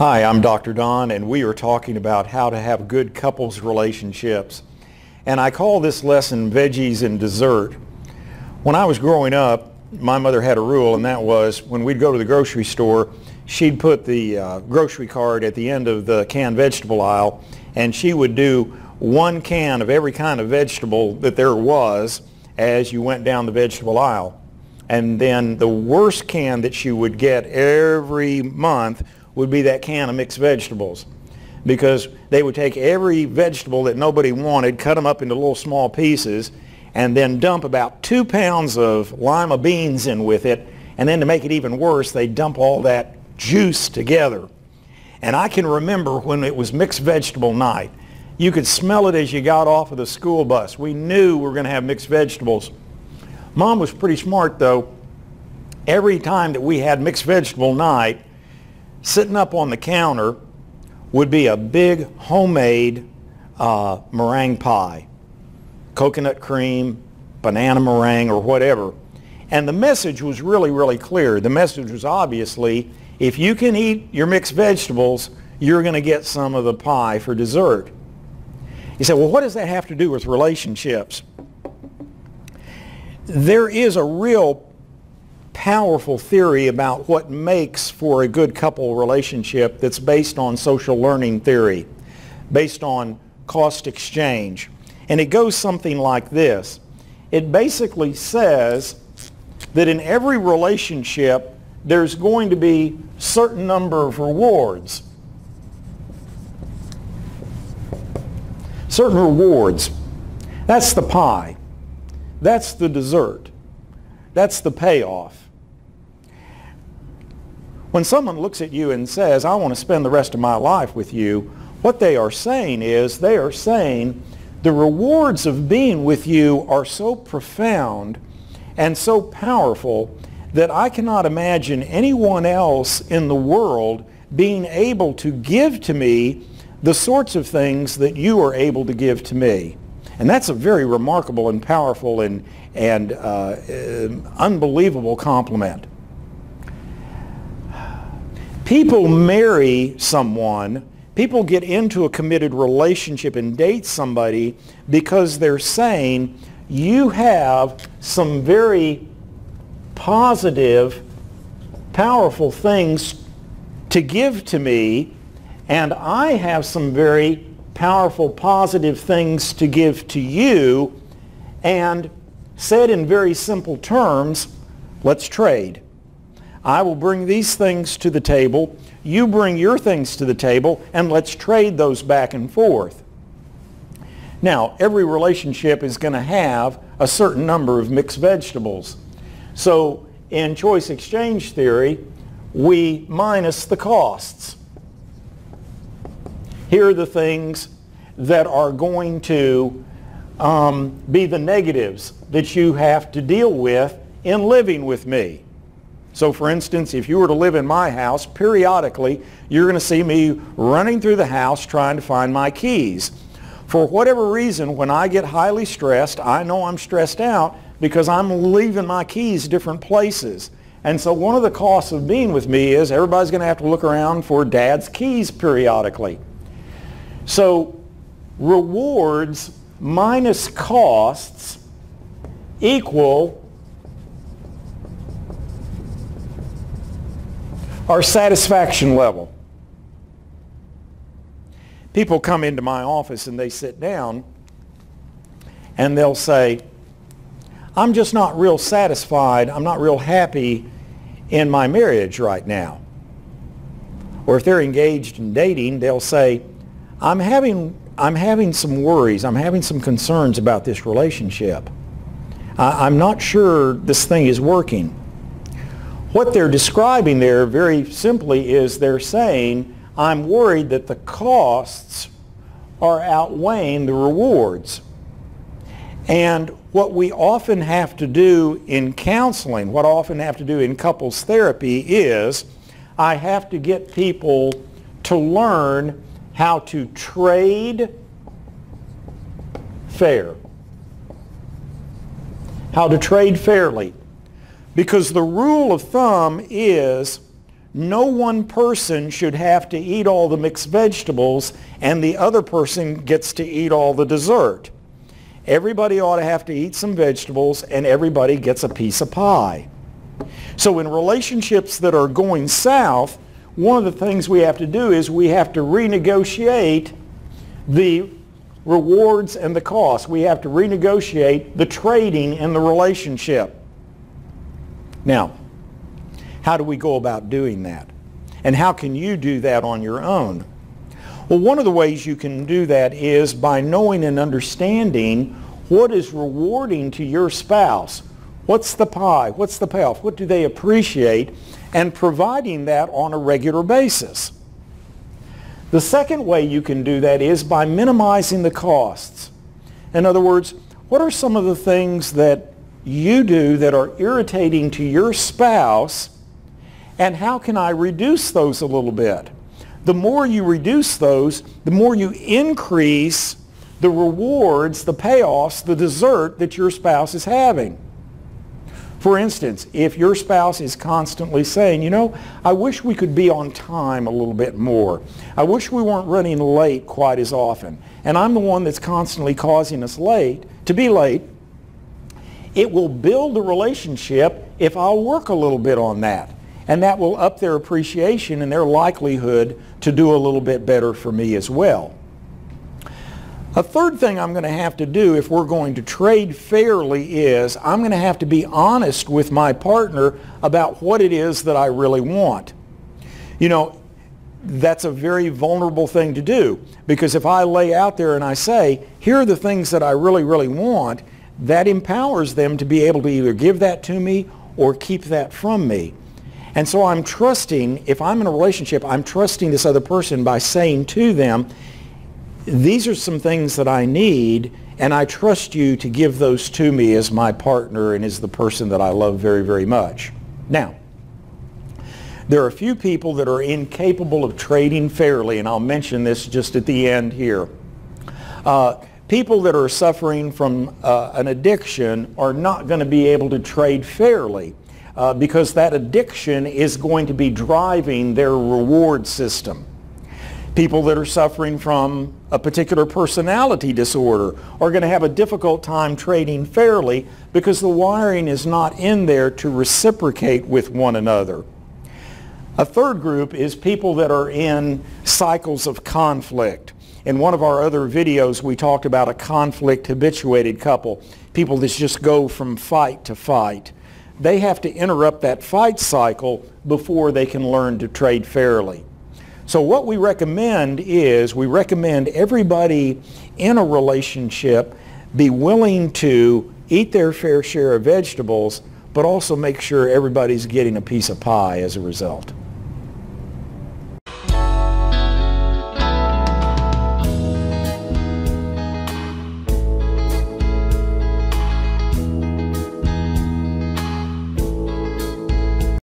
Hi, I'm Dr. Don, and we are talking about how to have good couples relationships. And I call this lesson Veggies and Dessert. When I was growing up, my mother had a rule, and that was when we'd go to the grocery store, she'd put the uh, grocery cart at the end of the canned vegetable aisle, and she would do one can of every kind of vegetable that there was as you went down the vegetable aisle. And then the worst can that she would get every month would be that can of mixed vegetables because they would take every vegetable that nobody wanted, cut them up into little small pieces, and then dump about two pounds of lima beans in with it. And then to make it even worse, they dump all that juice together. And I can remember when it was mixed vegetable night. You could smell it as you got off of the school bus. We knew we were going to have mixed vegetables. Mom was pretty smart though. Every time that we had mixed vegetable night, sitting up on the counter would be a big homemade uh, meringue pie, coconut cream, banana meringue, or whatever. And the message was really, really clear. The message was obviously, if you can eat your mixed vegetables, you're going to get some of the pie for dessert. You say, well, what does that have to do with relationships? There is a real powerful theory about what makes for a good couple relationship that's based on social learning theory, based on cost exchange. And it goes something like this. It basically says that in every relationship, there's going to be certain number of rewards. Certain rewards. That's the pie. That's the dessert. That's the payoff. When someone looks at you and says, I want to spend the rest of my life with you, what they are saying is they are saying the rewards of being with you are so profound and so powerful that I cannot imagine anyone else in the world being able to give to me the sorts of things that you are able to give to me. And that's a very remarkable and powerful and, and uh, uh, unbelievable compliment. People marry someone, people get into a committed relationship and date somebody because they're saying, you have some very positive, powerful things to give to me, and I have some very powerful, positive things to give to you, and said in very simple terms, let's trade. I will bring these things to the table. You bring your things to the table, and let's trade those back and forth. Now, every relationship is going to have a certain number of mixed vegetables. So in choice exchange theory, we minus the costs. Here are the things that are going to um, be the negatives that you have to deal with in living with me. So for instance, if you were to live in my house, periodically you're going to see me running through the house trying to find my keys. For whatever reason, when I get highly stressed, I know I'm stressed out because I'm leaving my keys different places. And so one of the costs of being with me is everybody's going to have to look around for dad's keys periodically. So rewards minus costs equal our satisfaction level. People come into my office and they sit down and they'll say, I'm just not real satisfied. I'm not real happy in my marriage right now. Or if they're engaged in dating, they'll say, I'm having, I'm having some worries. I'm having some concerns about this relationship. I, I'm not sure this thing is working. What they're describing there very simply is they're saying, I'm worried that the costs are outweighing the rewards. And what we often have to do in counseling, what I often have to do in couples therapy is I have to get people to learn how to trade fair. How to trade fairly. Because the rule of thumb is no one person should have to eat all the mixed vegetables and the other person gets to eat all the dessert. Everybody ought to have to eat some vegetables and everybody gets a piece of pie. So in relationships that are going south, one of the things we have to do is we have to renegotiate the rewards and the costs. We have to renegotiate the trading in the relationship. Now, how do we go about doing that? And how can you do that on your own? Well, one of the ways you can do that is by knowing and understanding what is rewarding to your spouse. What's the pie? What's the payoff? What do they appreciate? And providing that on a regular basis. The second way you can do that is by minimizing the costs. In other words, what are some of the things that you do that are irritating to your spouse and how can I reduce those a little bit? The more you reduce those, the more you increase the rewards, the payoffs, the dessert that your spouse is having. For instance, if your spouse is constantly saying, you know, I wish we could be on time a little bit more. I wish we weren't running late quite as often. And I'm the one that's constantly causing us late, to be late. It will build the relationship if I'll work a little bit on that. And that will up their appreciation and their likelihood to do a little bit better for me as well. A third thing I'm going to have to do if we're going to trade fairly is I'm going to have to be honest with my partner about what it is that I really want. You know, that's a very vulnerable thing to do because if I lay out there and I say, here are the things that I really, really want, that empowers them to be able to either give that to me or keep that from me. And so I'm trusting, if I'm in a relationship, I'm trusting this other person by saying to them, these are some things that I need, and I trust you to give those to me as my partner and as the person that I love very, very much. Now, there are a few people that are incapable of trading fairly, and I'll mention this just at the end here. Uh, people that are suffering from uh, an addiction are not going to be able to trade fairly uh, because that addiction is going to be driving their reward system. People that are suffering from a particular personality disorder are going to have a difficult time trading fairly because the wiring is not in there to reciprocate with one another. A third group is people that are in cycles of conflict. In one of our other videos, we talked about a conflict habituated couple, people that just go from fight to fight. They have to interrupt that fight cycle before they can learn to trade fairly. So what we recommend is we recommend everybody in a relationship be willing to eat their fair share of vegetables, but also make sure everybody's getting a piece of pie as a result.